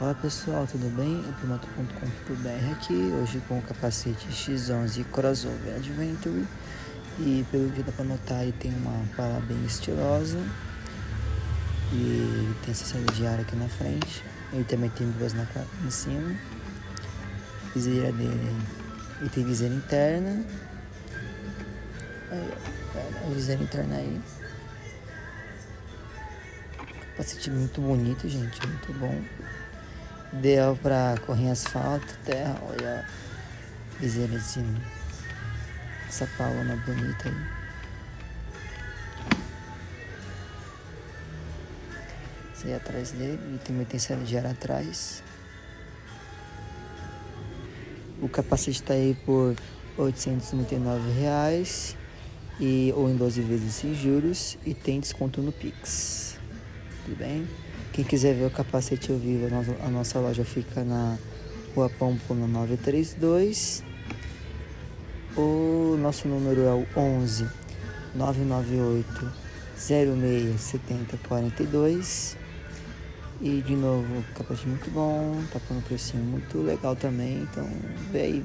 Fala pessoal, tudo bem? Primoto.com.br aqui, hoje com o capacete X11 Crossover Adventure. E pelo que dá pra notar ele tem uma pala bem estilosa. E tem essa saída de ar aqui na frente, ele também tem duas na, em cima, viseira dele e tem viseira interna, aí, a viseira interna aí, capacete muito bonito gente, muito bom. Ideal para correr asfalto, terra, olha a viseira de cima. Essa palona bonita aí. Isso aí atrás dele, e também tem ar atrás. O capacete está aí por 899 reais e ou em 12 vezes sem juros e tem desconto no Pix. Tudo bem? Quem quiser ver o capacete ao vivo, a nossa loja fica na Rua Pampona 932. O nosso número é o 11 998 06 70 42. E de novo, capacete muito bom, tá com um precinho muito legal também, então vê aí.